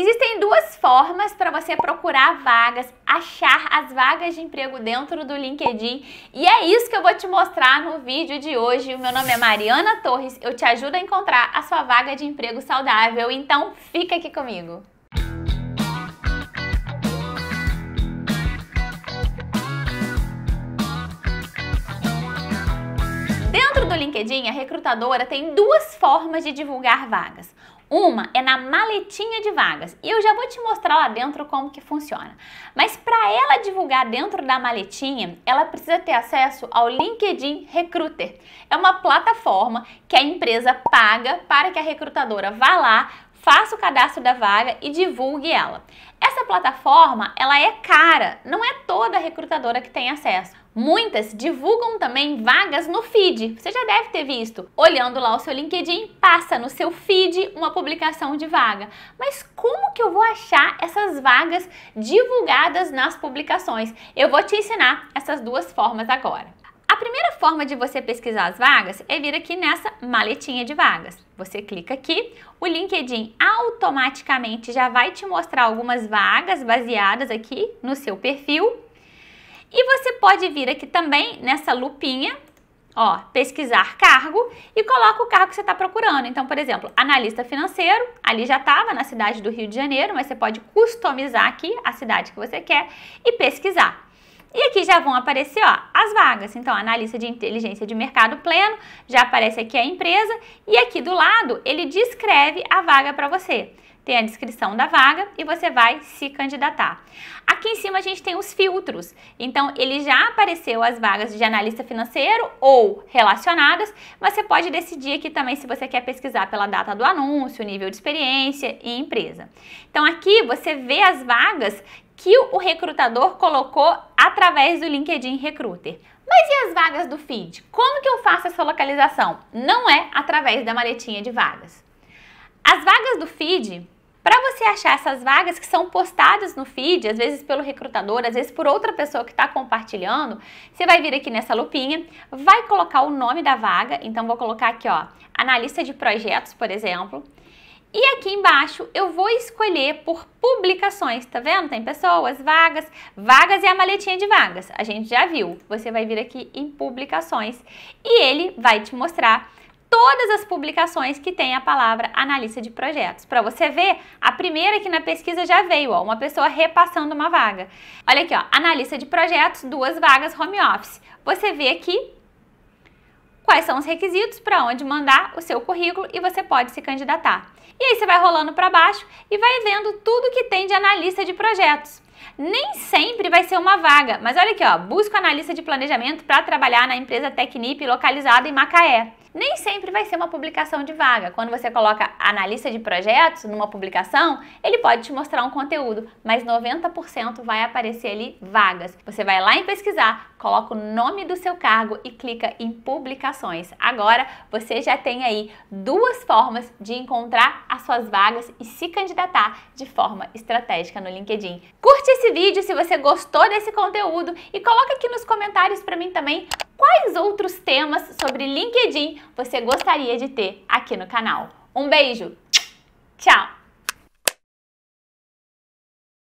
Existem duas formas para você procurar vagas, achar as vagas de emprego dentro do LinkedIn e é isso que eu vou te mostrar no vídeo de hoje. O meu nome é Mariana Torres, eu te ajudo a encontrar a sua vaga de emprego saudável, então fica aqui comigo. Dentro do LinkedIn, a recrutadora tem duas formas de divulgar vagas. Uma é na maletinha de vagas e eu já vou te mostrar lá dentro como que funciona. Mas para ela divulgar dentro da maletinha, ela precisa ter acesso ao LinkedIn Recruiter. É uma plataforma que a empresa paga para que a recrutadora vá lá, faça o cadastro da vaga e divulgue ela. Essa plataforma, ela é cara, não é toda recrutadora que tem acesso. Muitas divulgam também vagas no feed. Você já deve ter visto. Olhando lá o seu LinkedIn, passa no seu feed uma publicação de vaga. Mas como que eu vou achar essas vagas divulgadas nas publicações? Eu vou te ensinar essas duas formas agora. Primeira forma de você pesquisar as vagas é vir aqui nessa maletinha de vagas. Você clica aqui, o LinkedIn automaticamente já vai te mostrar algumas vagas baseadas aqui no seu perfil e você pode vir aqui também nessa lupinha, ó, pesquisar cargo e coloca o cargo que você está procurando. Então, por exemplo, analista financeiro, ali já estava na cidade do Rio de Janeiro, mas você pode customizar aqui a cidade que você quer e pesquisar. E aqui já vão aparecer ó, as vagas. Então, analista de inteligência de mercado pleno, já aparece aqui a empresa e aqui do lado ele descreve a vaga para você tem a descrição da vaga e você vai se candidatar. Aqui em cima a gente tem os filtros. Então, ele já apareceu as vagas de analista financeiro ou relacionadas, mas você pode decidir aqui também se você quer pesquisar pela data do anúncio, nível de experiência e empresa. Então, aqui você vê as vagas que o recrutador colocou através do LinkedIn Recruiter. Mas e as vagas do feed? Como que eu faço essa localização? Não é através da maletinha de vagas. As vagas do feed para você achar essas vagas que são postadas no feed, às vezes pelo recrutador, às vezes por outra pessoa que está compartilhando, você vai vir aqui nessa lupinha, vai colocar o nome da vaga, então vou colocar aqui, ó, analista de projetos, por exemplo. E aqui embaixo eu vou escolher por publicações, tá vendo? Tem pessoas, vagas, vagas e a maletinha de vagas. A gente já viu. Você vai vir aqui em publicações e ele vai te mostrar todas as publicações que tem a palavra analista de projetos. Para você ver, a primeira aqui na pesquisa já veio, ó, uma pessoa repassando uma vaga. Olha aqui, ó, analista de projetos, duas vagas home office. Você vê aqui quais são os requisitos para onde mandar o seu currículo e você pode se candidatar. E aí você vai rolando para baixo e vai vendo tudo que tem de analista de projetos. Nem sempre vai ser uma vaga, mas olha aqui, ó, busco analista de planejamento para trabalhar na empresa Tecnip localizada em Macaé nem sempre vai ser uma publicação de vaga. Quando você coloca analista de projetos numa publicação, ele pode te mostrar um conteúdo, mas 90% vai aparecer ali vagas. Você vai lá em pesquisar, coloca o nome do seu cargo e clica em publicações. Agora você já tem aí duas formas de encontrar as suas vagas e se candidatar de forma estratégica no LinkedIn. Curte esse vídeo se você gostou desse conteúdo e coloca aqui nos comentários para mim também quais outros temas sobre LinkedIn você gostaria de ter aqui no canal. Um beijo, tchau!